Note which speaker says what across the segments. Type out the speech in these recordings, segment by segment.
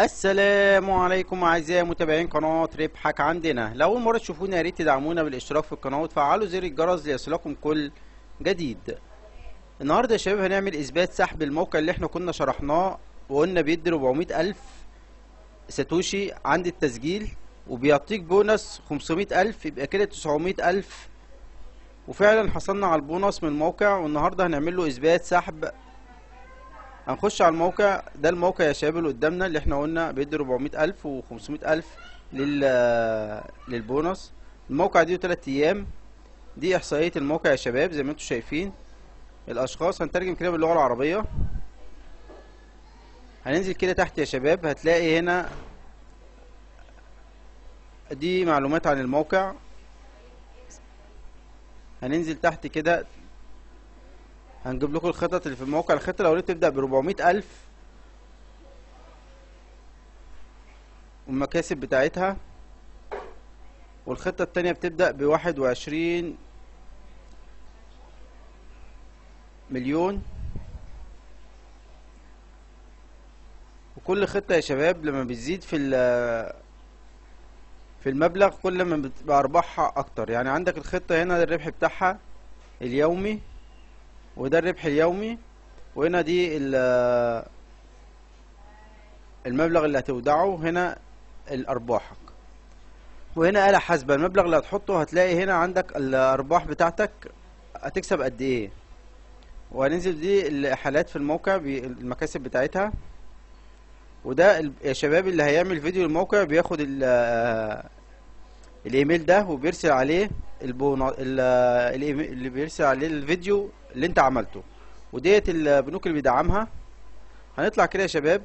Speaker 1: السلام عليكم أعزائي متابعين قناة ربحك عندنا. لو أول مرة تشوفونا يا ريت تدعمونا بالاشتراك في القناة وتفعلوا زر الجرس ليصلكم كل جديد. النهارده يا شباب هنعمل إثبات سحب الموقع اللي إحنا كنا شرحناه وقلنا بيدي 400 ألف ساتوشي عند التسجيل وبيعطيك بونص 500 ألف يبقى كده 900 ألف. وفعلا حصلنا على البونص من الموقع والنهاردة هنعمل له إثبات سحب هنخش على الموقع. ده الموقع يا شباب اللي قدامنا اللي إحنا قلنا بيدي 400 ألف و 500 ألف لل للبونص. الموقع دي 3 أيام. دي إحصائية الموقع يا شباب زي ما أنتم شايفين. الأشخاص هنترجم كده باللغة العربية. هننزل كده تحت يا شباب. هتلاقي هنا دي معلومات عن الموقع. هننزل تحت كده هنجيب لكم الخطط اللي في الموقع الخطة. الأولية بتبدأ ب 400 ألف والمكاسب بتاعتها والخطة التانية بتبدأ بواحد وعشرين مليون. وكل خطة يا شباب لما بتزيد في في المبلغ كل ما بتبقى أرباحها أكتر. يعني عندك الخطة هنا الربح بتاعها اليومي وده الربح اليومي وهنا دي المبلغ اللي هتودعه هنا الأرباحك. وهنا آلة حاسبة المبلغ اللي هتحطه هتلاقي هنا عندك الأرباح بتاعتك هتكسب قد إيه. وهننزل دي الاحالات في الموقع بالمكاسب بتاعتها. وده يا شباب اللي هيعمل فيديو الموقع بياخد الإيميل ده وبيرسل عليه البونا اللي بيرسل عليه الفيديو اللي انت عملته. وديت البنوك اللي بيدعمها. هنطلع كده يا شباب.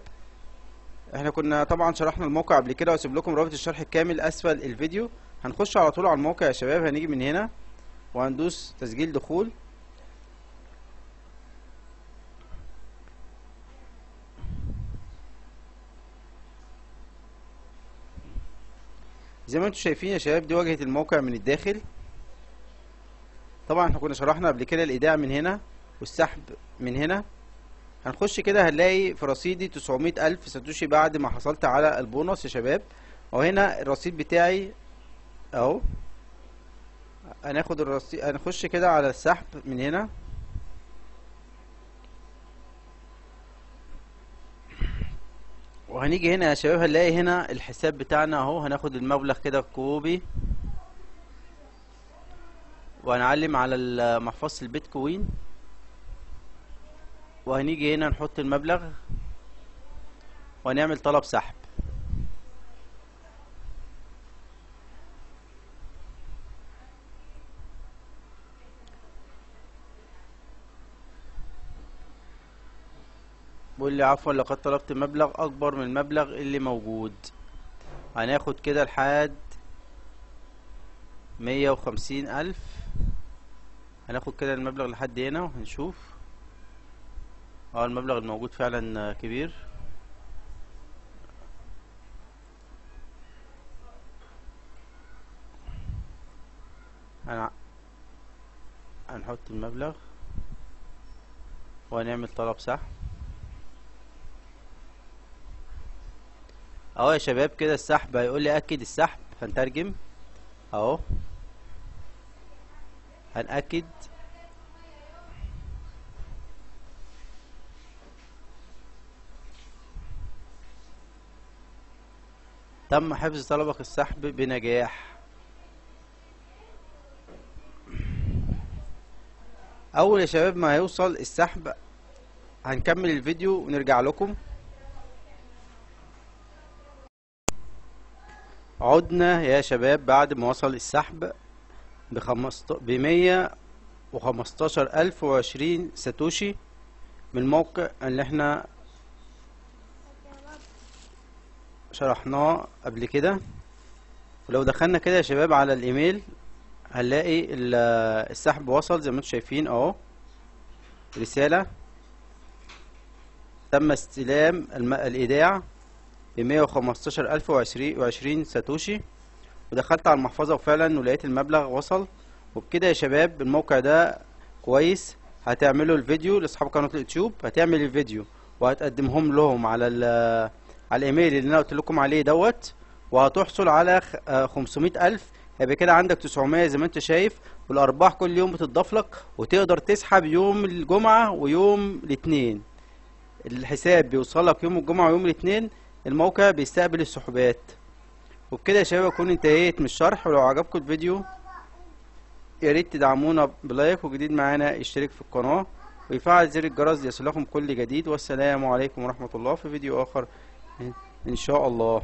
Speaker 1: إحنا كنا طبعا شرحنا الموقع قبل كده واسيب لكم رابط الشرح الكامل أسفل الفيديو. هنخش على طول على الموقع يا شباب. هنيجي من هنا. وهندوس تسجيل دخول. زي ما أنتم شايفين يا شباب دي واجهة الموقع من الداخل. طبعا إحنا كنا شرحنا قبل كده الإيداع من هنا والسحب من هنا. هنخش كده هنلاقي في رصيدي 900 ألف ساتوشي بعد ما حصلت على البونص يا شباب. وهنا الرصيد بتاعي أهو. هناخد الرصيد هنخش كده على السحب من هنا. وهنيجي هنا يا شباب هنلاقي هنا الحساب بتاعنا أهو. هناخد المبلغ كده كوبي وهنعلم على محفظة البيتكوين. وهنيجي هنا نحط المبلغ وهنعمل طلب سحب. بيقول لي عفوا لقد طلبت مبلغ أكبر من المبلغ اللي موجود. هناخد كده لحد مية وخمسين ألف. هناخد كده المبلغ لحد هنا وهنشوف آه المبلغ الموجود فعلا كبير. هنحط المبلغ. وهنعمل طلب سحب أهو يا شباب كده السحب هيقول لي أكد السحب هنترجم. أهو. هنأكد. تم حفظ طلبك السحب بنجاح. أول يا شباب ما هيوصل السحب هنكمل الفيديو ونرجع لكم. عدنا يا شباب بعد ما وصل السحب. ألف وعشرين ساتوشي من الموقع اللي إحنا شرحناه قبل كده. ولو دخلنا كده يا شباب على الإيميل هنلاقي السحب وصل زي ما أنتم شايفين اهو. رسالة. تم استلام. الإيداع بمية وخمستاشر ألف وعشرين ساتوشي. ودخلت على المحفظة وفعلا ولقيت المبلغ وصل. وبكده يا شباب الموقع ده كويس. هتعملوا الفيديو لأصحاب قناة اليوتيوب. هتعمل الفيديو وهتقدمهم لهم على على الإيميل اللي أنا قلت لكم عليه دوت. وهتحصل على خ- آه، 500 ألف. هيبقى كده عندك 900 زي ما أنت شايف. والأرباح كل يوم بتضاف لك. وتقدر تسحب يوم الجمعة ويوم الاثنين. الحساب بيوصلك يوم الجمعة ويوم الاثنين. الموقع بيستقبل السحوبات وبكده يا شباب أكون انتهيت من الشرح ولو عجبكم الفيديو يا ريت تدعمونا ب like وجديد معانا اشترك في القناة ويفعل زر الجرس ليصلكم كل جديد والسلام عليكم ورحمة الله في فيديو آخر إن شاء الله.